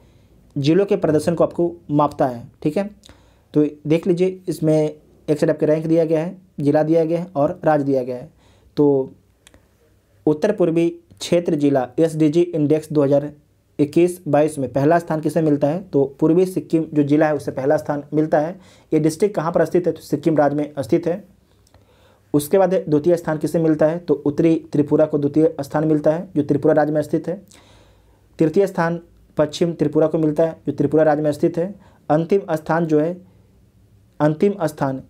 जिलों के प्रदर्शन को आपको मापता है, ठीक है? तो देख लीजिए, इसमें एक साइड आपके रैंक दिया गया है, जिला दिया गया है और राज्य दिया गया है। तो उत्तर पूर्वी क्षेत्र जिला एसडीजी इंडेक्स 2021 22 में पहला स्थान किसे मिलता है? तो पूर्वी सिक्किम जो जिला है, उससे पहला स्थान मिलता है। ये डिस्ट्रिक्ट कहाँ पर स्थित है? तो सिक्किम राज्य में स्थित है। उसके बाद द्वितीय स्थान किसे मिलता है? तो उत्तरी त्रिपुरा को द्वितीय स्थान मिलता है, जो त्रिपुरा राज्य में स्थित है। तृतीय स्थान पश्चिम त्रिपुरा को मिलता है, जो त्रिपुरा राज्य में स्थित है। अंतिम स्थान जो है, अंतिम स्थान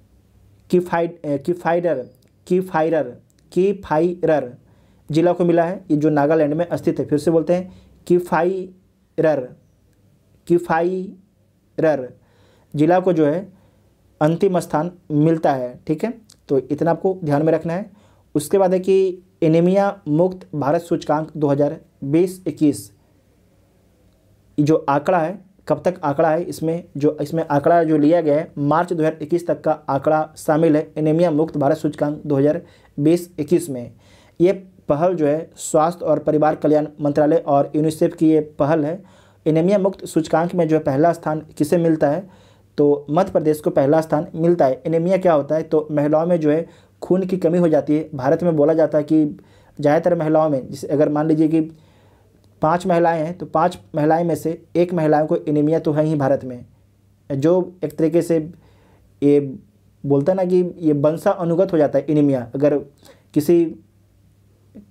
किफाइड किफाइडर किफाइरर किफाइरर जिला को मिला है, ये जो नागालैंड में स्थित है। फिर से बोलते हैं किफाइरर किफाइरर जिला को जो है अंतिम स्थान मिलता है, ठीक है? तो इतना आपको ध्यान में रखना है। उसके बाद है कि एनीमिया मुक्त भारत सूचकांक 2020-21 जो आंकड़ा है, कब तक आंकड़ा है, इसमें जो, इसमें आंकड़ा जो लिया गया है, मार्च 2021 तक का आंकड़ा शामिल है एनीमिया मुक्त भारत सूचकांक 2020-21 में। ये पहल जो है स्वास्थ्य और परिवार कल्याण मंत्रालय और यूनिसेफ की ये पहल है। एनीमिया मुक्त सूचकांक में जो है पहला स्थान किसे मिलता है? तो मध्य प्रदेश को पहला स्थान मिलता है। एनीमिया क्या होता है? तो महिलाओं में जो है खून की कमी हो जाती है। भारत में बोला जाता है कि ज़्यादातर महिलाओं में, जिसे अगर मान लीजिए कि पाँच महिलाएँ हैं तो पाँच महिलाएँ में से एक महिलाओं को एनीमिया तो है ही भारत में। जो एक तरीके से ये बोलता ना कि ये वंशा अनुगत हो जाता है एनीमिया। अगर किसी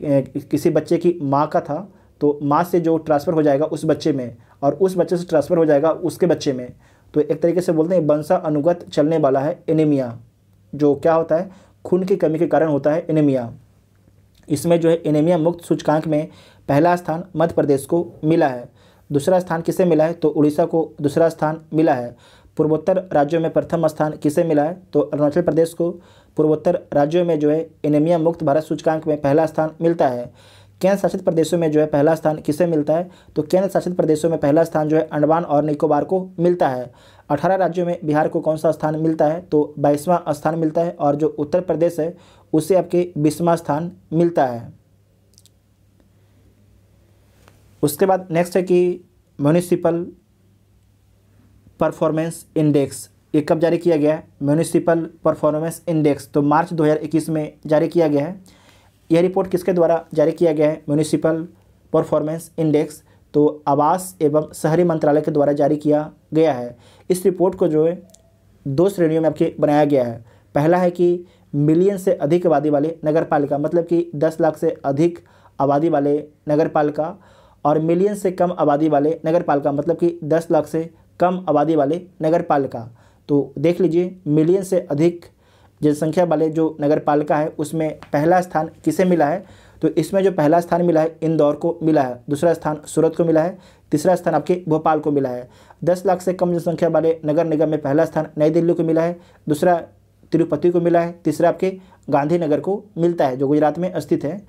किसी बच्चे की माँ का था तो माँ से जो ट्रांसफ़र हो जाएगा उस बच्चे में और उस बच्चे से ट्रांसफ़र हो जाएगा उसके बच्चे में। तो एक तरीके से बोलते हैं वंशा अनुगत चलने वाला है एनीमिया, जो क्या होता है, खून की कमी के कारण होता है एनीमिया। इसमें जो है एनीमिया मुक्त सूचकांक में पहला स्थान मध्य प्रदेश को मिला है, दूसरा स्थान किसे मिला है तो उड़ीसा को दूसरा स्थान मिला है। पूर्वोत्तर राज्यों में प्रथम स्थान किसे मिला है? तो अरुणाचल प्रदेश को पूर्वोत्तर राज्यों में जो है एनीमिया मुक्त भारत सूचकांक में पहला स्थान मिलता है। केंद्र शासित प्रदेशों में जो है पहला स्थान किसे मिलता है? तो केंद्र शासित प्रदेशों में पहला स्थान जो है अंडमान और निकोबार को मिलता है। अठारह राज्यों में बिहार को कौन सा स्थान मिलता है? तो बाईसवां स्थान मिलता है और जो उत्तर प्रदेश है, उसे आपके बीसवां स्थान मिलता है। उसके बाद नेक्स्ट है कि म्यूनिसिपल परफॉर्मेंस इंडेक्स ये कब जारी किया गया है? म्यूनिसिपल परफॉर्मेंस इंडेक्स तो मार्च 2021 में जारी किया गया है। यह रिपोर्ट किसके द्वारा जारी किया गया है? म्यूनिसिपल परफॉर्मेंस इंडेक्स तो आवास एवं शहरी मंत्रालय के द्वारा जारी किया गया है। इस रिपोर्ट को जो है, दो श्रेणियों में आपके बनाया गया है। पहला है कि मिलियन से अधिक आबादी वाले नगर पालिका मतलब कि दस लाख से अधिक आबादी वाले नगर पालिका और मिलियन से कम आबादी वाले नगर पालिका मतलब कि दस लाख से कम आबादी वाले नगर पालिका तो देख लीजिए, मिलियन से अधिक जनसंख्या वाले जो नगर पालिका है, उसमें पहला स्थान किसे मिला है? तो इसमें जो पहला स्थान मिला है, इंदौर को मिला है। दूसरा स्थान सूरत को मिला है। तीसरा स्थान आपके भोपाल को मिला है। दस लाख से कम जनसंख्या वाले नगर निगम में पहला स्थान नई दिल्ली को मिला है। दूसरा तिरुपति को मिला है। तीसरा आपके गांधीनगर को मिलता है, जो गुजरात में स्थित है।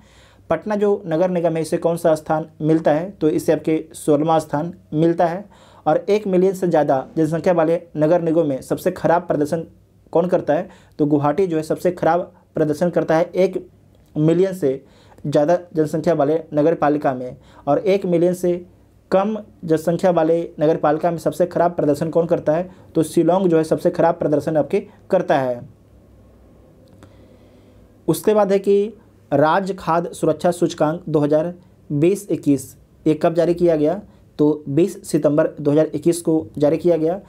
पटना जो नगर निगम है, इसे कौन सा स्थान मिलता है? तो इससे आपके सोलहवा स्थान मिलता है। और एक मिलियन से ज़्यादा जनसंख्या वाले नगर निगम में सबसे खराब प्रदर्शन कौन करता है? तो गुवाहाटी जो है सबसे खराब प्रदर्शन करता है एक मिलियन से ज़्यादा जनसंख्या वाले नगर पालिका में। और एक मिलियन से कम जनसंख्या वाले नगर पालिका में सबसे खराब प्रदर्शन कौन करता है? तो शिलोंग जो है सबसे खराब प्रदर्शन आपके करता है। उसके बाद है कि राज्य खाद्य सुरक्षा सूचकांक 2020-21 ये कब जारी किया गया? तो 20 सितंबर 2021 को जारी किया गया।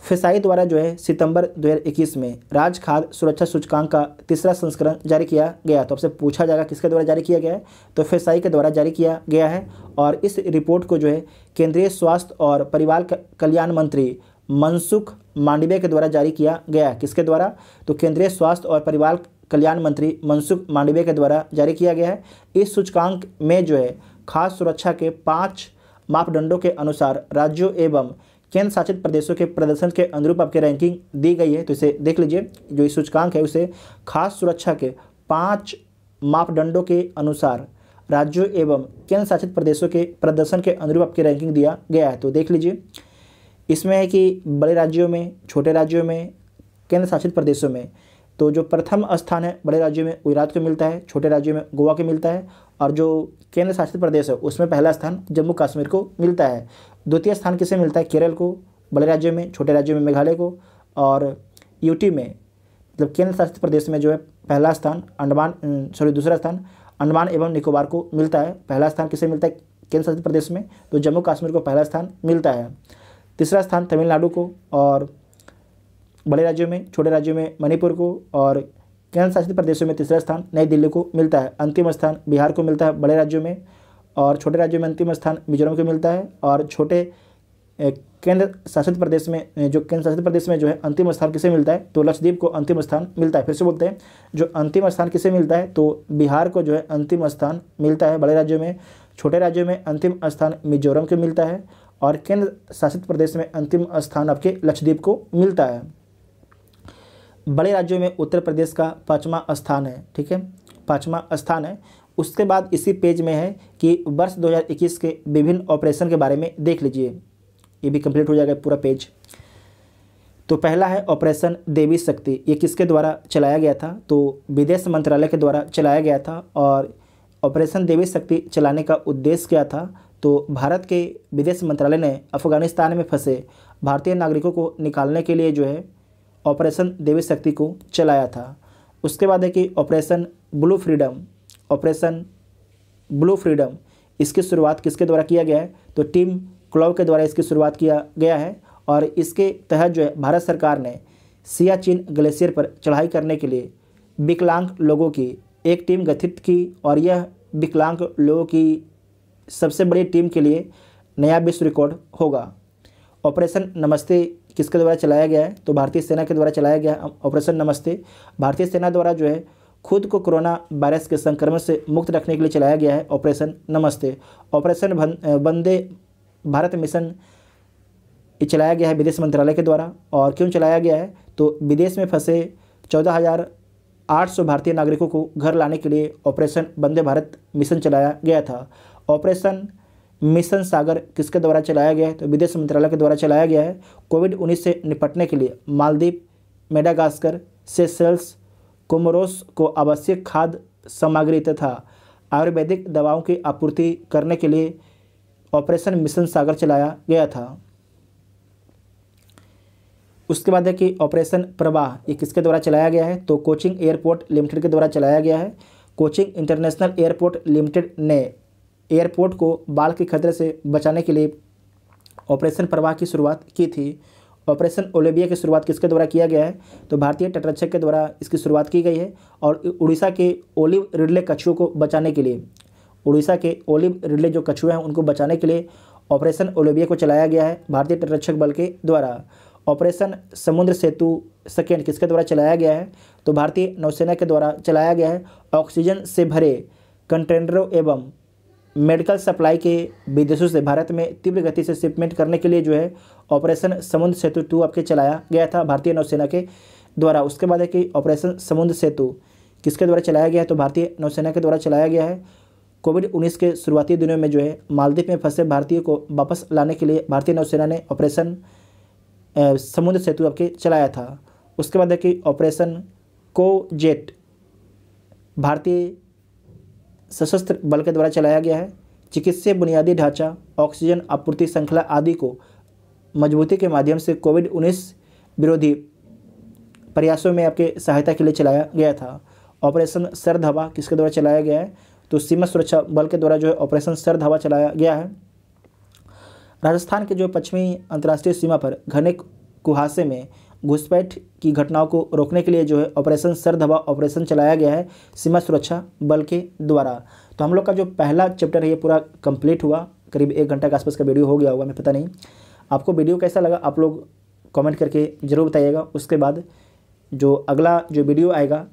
फिसाई द्वारा जो है सितंबर 2021 में राज्य खाद्य सुरक्षा सूचकांक का तीसरा संस्करण जारी किया गया। तो आपसे पूछा जाएगा किसके द्वारा जारी किया गया है? तो फिसाई के द्वारा जारी किया गया है और इस रिपोर्ट को जो है केंद्रीय स्वास्थ्य और परिवार कल्याण मंत्री मनसुख मांडविया के द्वारा जारी किया गया है। किसके द्वारा? तो केंद्रीय स्वास्थ्य और परिवार कल्याण मंत्री मनसुख मांडविया के द्वारा जारी किया गया है। इस सूचकांक में जो है खाद्य सुरक्षा के पाँच मापदंडों के अनुसार राज्यों एवं केंद्र शासित प्रदेशों के प्रदर्शन के अनुरूप आपकी रैंकिंग दी गई है। तो इसे देख लीजिए, जो इस सूचकांक है, उसे खास सुरक्षा के पाँच मापदंडों के अनुसार राज्यों एवं केंद्र शासित प्रदेशों के प्रदर्शन के अनुरूप आपकी रैंकिंग दिया गया है। तो देख लीजिए, इसमें है कि बड़े राज्यों में, छोटे राज्यों में, केंद्र शासित प्रदेशों में तो जो प्रथम स्थान है बड़े राज्यों में गुजरात को मिलता है, छोटे राज्यों में गोवा को मिलता है और जो केंद्र शासित प्रदेश है, उसमें पहला स्थान जम्मू कश्मीर को मिलता है। द्वितीय स्थान किसे मिलता है? केरल को, बड़े राज्यों में, छोटे राज्यों में मेघालय को और यूटी में। मतलब केंद्र शासित प्रदेश में जो है, पहला स्थान अंडमान सॉरी दूसरा स्थान अंडमान एवं निकोबार को मिलता है। पहला स्थान किसे मिलता है? केंद्र शासित प्रदेश में तो जम्मू कश्मीर को पहला स्थान मिलता है। तीसरा स्थान तमिलनाडु को और बड़े राज्यों में, छोटे राज्यों में मणिपुर को और केंद्र शासित प्रदेशों में तीसरा स्थान नई दिल्ली को मिलता है। अंतिम स्थान बिहार को मिलता है बड़े राज्यों में और छोटे राज्यों में अंतिम स्थान मिजोरम को मिलता है और छोटे केंद्र शासित प्रदेश में जो केंद्र शासित प्रदेश में जो है अंतिम स्थान किसे मिलता है तो लक्षद्वीप को अंतिम स्थान मिलता है। फिर से बोलते हैं, जो अंतिम स्थान किसे मिलता है तो बिहार को जो है अंतिम स्थान मिलता है बड़े राज्यों में, छोटे राज्यों में अंतिम स्थान मिजोरम को मिलता है और केंद्र शासित प्रदेश में अंतिम स्थान आपके लक्षद्वीप को मिलता है। बड़े राज्यों में उत्तर प्रदेश का पाँचवा स्थान है, ठीक है? पाँचवा स्थान है। उसके बाद इसी पेज में है कि वर्ष 2021 के विभिन्न ऑपरेशन के बारे में देख लीजिए। ये भी कंप्लीट हो जाएगा पूरा पेज। तो पहला है ऑपरेशन देवी शक्ति। ये किसके द्वारा चलाया गया था? तो विदेश मंत्रालय के द्वारा चलाया गया था और ऑपरेशन देवी शक्ति चलाने का उद्देश्य क्या था? तो भारत के विदेश मंत्रालय ने अफ़गानिस्तान में फंसे भारतीय नागरिकों को निकालने के लिए जो है ऑपरेशन देवी शक्ति को चलाया था। उसके बाद है कि operation blue freedom, operation blue freedom, इसकी शुरुआत किसके द्वारा किया गया है? तो टीम क्लॉव के द्वारा इसकी शुरुआत किया गया है और इसके तहत जो है, भारत सरकार ने सियाचिन ग्लेशियर पर चढ़ाई करने के लिए विकलांग लोगों की एक टीम गठित की और यह विकलांग लोगों की सबसे बड़ी टीम के लिए नया विश्व रिकॉर्ड होगा। ऑपरेशन नमस्ते किसके द्वारा चलाया गया है? तो भारतीय सेना के द्वारा चलाया गया ऑपरेशन नमस्ते। भारतीय सेना द्वारा जो है, खुद को कोरोना वायरस के संक्रमण से मुक्त रखने के लिए चलाया गया है ऑपरेशन नमस्ते। ऑपरेशन वंदे भारत मिशन चलाया गया है विदेश मंत्रालय के द्वारा। और क्यों चलाया गया है? तो विदेश में फंसे चौदह हज़ार आठ सौ भारतीय नागरिकों को घर लाने के लिए ऑपरेशन वंदे भारत मिशन चलाया गया था। ऑपरेशन मिशन सागर किसके द्वारा चलाया गया है? तो विदेश मंत्रालय के द्वारा चलाया गया है कोविड उन्नीस से निपटने के लिए। मालदीप मेडागास्कर सेशल्स कोमोरोस को आवश्यक खाद्य सामग्री तथा आयुर्वेदिक दवाओं की आपूर्ति करने के लिए ऑपरेशन मिशन सागर चलाया गया था। उसके बाद है कि ऑपरेशन प्रवाह, ये किसके द्वारा चलाया गया है? तो कोचिंग एयरपोर्ट लिमिटेड के द्वारा चलाया गया है। कोचिंग इंटरनेशनल एयरपोर्ट लिमिटेड ने एयरपोर्ट को बाल के खतरे से बचाने के लिए ऑपरेशन प्रवाह की शुरुआत की थी। ऑपरेशन ओलेबिया की शुरुआत किसके द्वारा किया गया है? तो भारतीय तटरक्षक के द्वारा इसकी शुरुआत की गई है और उड़ीसा के ओलिव रिडले कछुओं को बचाने के लिए। उड़ीसा के ओलिव रिडले जो कछुए हैं, उनको बचाने के लिए ऑपरेशन ओलेबिया को चलाया गया है भारतीय तटरक्षक बल के द्वारा। ऑपरेशन समुद्र सेतु सेकेंड किसके द्वारा चलाया गया है? तो भारतीय नौसेना के द्वारा चलाया गया है। ऑक्सीजन से भरे कंटेनरों एवं मेडिकल सप्लाई के विदेशों से भारत में तीव्र गति से शिपमेंट करने के लिए जो है ऑपरेशन समुद्र सेतु टू आपके चलाया गया था भारतीय नौसेना के द्वारा। उसके बाद है कि ऑपरेशन समुद्र सेतु किसके द्वारा चलाया गया है? तो भारतीय नौसेना के द्वारा चलाया गया है। कोविड उन्नीस के शुरुआती दिनों में जो है मालदीव में फंसे भारतीय को वापस लाने के लिए भारतीय नौसेना ने ऑपरेशन समुद्र सेतु आपके चलाया था। उसके बाद है कि ऑपरेशन को जेट भारतीय सशस्त्र बल के द्वारा चलाया गया है। चिकित्सीय बुनियादी ढांचा, ऑक्सीजन आपूर्ति श्रृंखला आदि को मजबूती के माध्यम से कोविड उन्नीस विरोधी प्रयासों में आपके सहायता के लिए चलाया गया था। ऑपरेशन सर्द हवा किसके द्वारा चलाया गया है? तो सीमा सुरक्षा बल के द्वारा जो है ऑपरेशन सर्द हवा चलाया गया है। राजस्थान के जो पश्चिमी अंतर्राष्ट्रीय सीमा पर घने कुहासे में घुसपैठ की घटनाओं को रोकने के लिए जो है ऑपरेशन सर्द हवा ऑपरेशन चलाया गया है सीमा सुरक्षा बल के द्वारा। तो हम लोग का जो पहला चैप्टर है, ये पूरा कंप्लीट हुआ। करीब एक घंटा के आसपास का वीडियो हो गया होगा, मैं पता नहीं। आपको वीडियो कैसा लगा, आप लोग कमेंट करके ज़रूर बताइएगा। उसके बाद जो अगला जो वीडियो आएगा,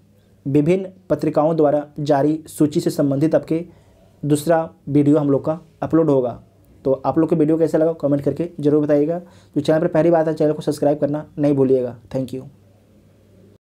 विभिन्न पत्रिकाओं द्वारा जारी सूची से संबंधित आपके दूसरा वीडियो हम लोग का अपलोड होगा। तो आप लोग को वीडियो कैसा लगा कमेंट करके ज़रूर बताइएगा। जो चैनल पर पहली बात है चैनल को सब्सक्राइब करना नहीं भूलिएगा। Thank you.